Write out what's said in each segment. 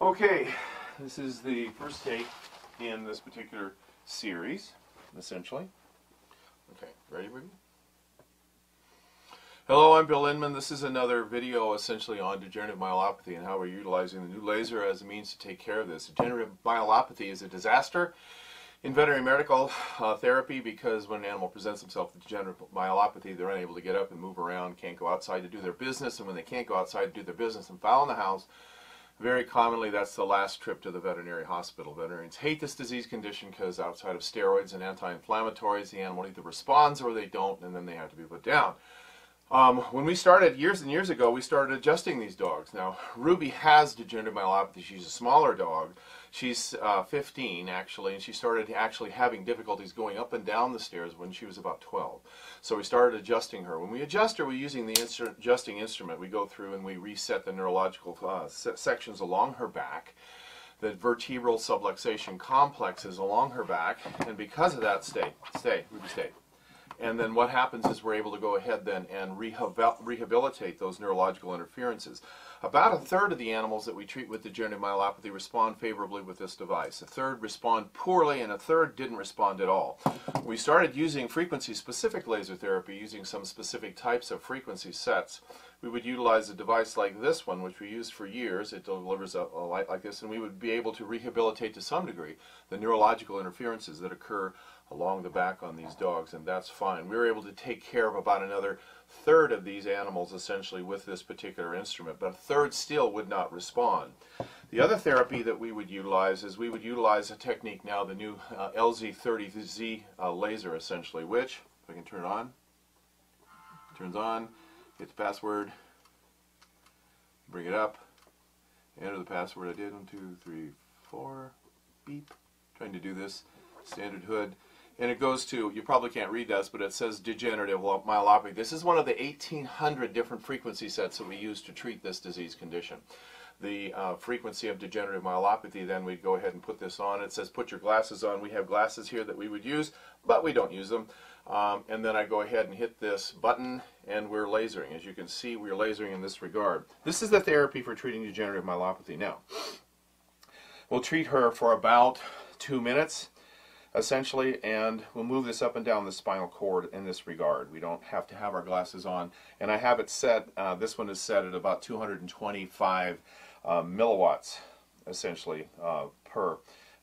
Okay, this is the first take in this particular series, essentially. Okay, ready, Ruby? Hello, I'm Bill Inman. This is another video essentially on degenerative myelopathy and how we're utilizing the new laser as a means to take care of this. Degenerative myelopathy is a disaster in veterinary medical uh, therapy because when an animal presents themselves with degenerative myelopathy, they're unable to get up and move around, can't go outside to do their business, and when they can't go outside to do their business and foul in the house, very commonly that's the last trip to the veterinary hospital. Veterinarians hate this disease condition because outside of steroids and anti-inflammatories, the animal either responds or they don't, and then they have to be put down. Um, when we started years and years ago, we started adjusting these dogs. Now, Ruby has degenerative myelopathy. She's a smaller dog. She's uh, 15 actually, and she started actually having difficulties going up and down the stairs when she was about 12. So we started adjusting her. When we adjust her, we're using the instru adjusting instrument. We go through and we reset the neurological uh, se sections along her back the vertebral subluxation complexes along her back, and because of that, stay, stay, Ruby, stay. And then what happens is we're able to go ahead then and rehabilitate those neurological interferences. About a third of the animals that we treat with degenerative myelopathy respond favorably with this device. A third respond poorly and a third didn't respond at all. We started using frequency-specific laser therapy using some specific types of frequency sets. We would utilize a device like this one, which we used for years. It delivers a, a light like this, and we would be able to rehabilitate to some degree the neurological interferences that occur along the back on these dogs, and that's fine. We were able to take care of about another third of these animals essentially with this particular instrument, but a third still would not respond. The other therapy that we would utilize is we would utilize a technique now, the new uh, LZ30Z uh, laser essentially, which, if I can turn it on, turns on, get the password, bring it up, enter the password. I did, one, two, three, four, beep, trying to do this, standard hood, and it goes to, you probably can't read this, but it says degenerative myelopathy. This is one of the 1,800 different frequency sets that we use to treat this disease condition. The uh, frequency of degenerative myelopathy, then we'd go ahead and put this on. It says put your glasses on. We have glasses here that we would use, but we don't use them. Um, and then I go ahead and hit this button, and we're lasering. As you can see, we're lasering in this regard. This is the therapy for treating degenerative myelopathy. Now, we'll treat her for about two minutes essentially, and we'll move this up and down the spinal cord in this regard. We don't have to have our glasses on. And I have it set, uh, this one is set at about 225 uh, milliwatts, essentially, uh, per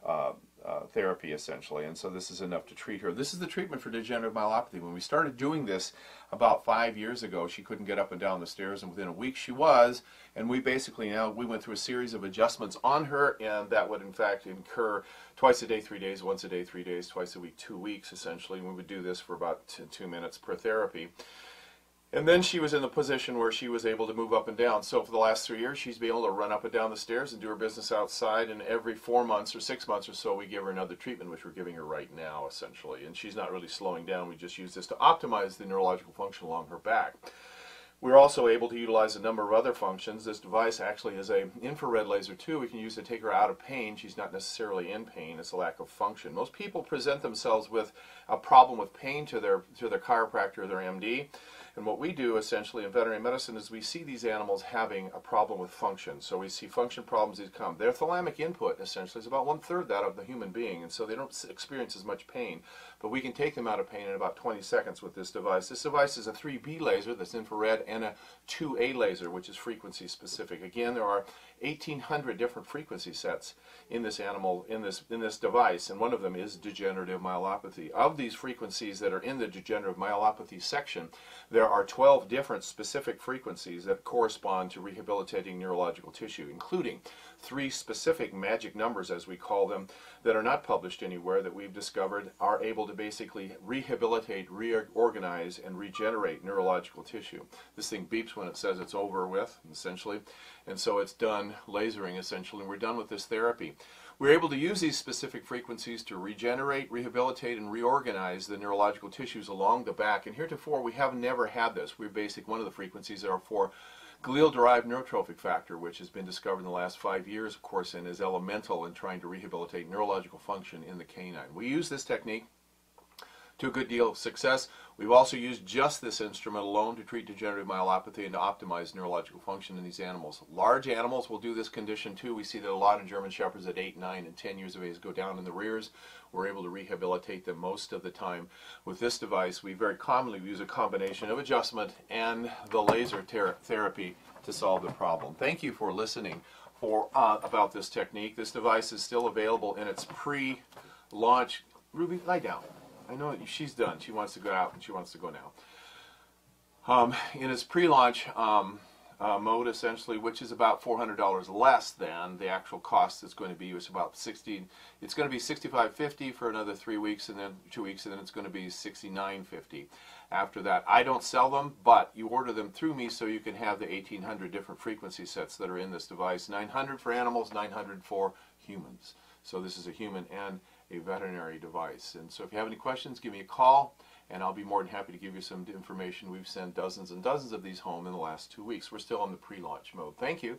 uh, uh, therapy essentially and so this is enough to treat her. This is the treatment for degenerative myelopathy. When we started doing this about five years ago she couldn't get up and down the stairs and within a week she was and we basically now we went through a series of adjustments on her and that would in fact incur twice a day three days, once a day three days, twice a week two weeks essentially we would do this for about two minutes per therapy. And then she was in the position where she was able to move up and down. So for the last three years, she's been able to run up and down the stairs and do her business outside. And every four months or six months or so, we give her another treatment, which we're giving her right now, essentially. And she's not really slowing down. We just use this to optimize the neurological function along her back. We're also able to utilize a number of other functions. This device actually is a infrared laser too. We can use to take her out of pain. She's not necessarily in pain. It's a lack of function. Most people present themselves with a problem with pain to their to their chiropractor or their MD. And what we do essentially in veterinary medicine is we see these animals having a problem with function. So we see function problems these come. Their thalamic input essentially is about one third that of the human being, and so they don't experience as much pain. But we can take them out of pain in about 20 seconds with this device. This device is a 3B laser that's infrared and a 2A laser, which is frequency specific. Again, there are 1,800 different frequency sets in this animal, in this, in this device, and one of them is degenerative myelopathy. Of these frequencies that are in the degenerative myelopathy section, there are 12 different specific frequencies that correspond to rehabilitating neurological tissue, including three specific magic numbers, as we call them, that are not published anywhere that we've discovered are able to basically rehabilitate, reorganize, and regenerate neurological tissue. This thing beeps when it says it's over with, essentially, and so it's done lasering, essentially, and we're done with this therapy. We're able to use these specific frequencies to regenerate, rehabilitate, and reorganize the neurological tissues along the back. And heretofore, we have never had this. We're basic one of the frequencies are for glial-derived neurotrophic factor, which has been discovered in the last five years, of course, and is elemental in trying to rehabilitate neurological function in the canine. We use this technique to a good deal of success. We've also used just this instrument alone to treat degenerative myelopathy and to optimize neurological function in these animals. Large animals will do this condition too. We see that a lot of German Shepherds at 8, 9, and 10 years of age go down in the rears. We're able to rehabilitate them most of the time. With this device, we very commonly use a combination of adjustment and the laser therapy to solve the problem. Thank you for listening for uh, about this technique. This device is still available in its pre-launch. Ruby, lie down. I know she's done. She wants to go out and she wants to go now. Um, in its pre-launch um, uh, mode, essentially, which is about $400 less than the actual cost is going to be. It's about 60. It's going to be 65.50 for another three weeks, and then two weeks, and then it's going to be 69.50 after that. I don't sell them, but you order them through me so you can have the 1800 different frequency sets that are in this device. 900 for animals, 900 for humans. So this is a human and a veterinary device. And so if you have any questions, give me a call and I'll be more than happy to give you some information. We've sent dozens and dozens of these home in the last two weeks. We're still in the pre-launch mode. Thank you.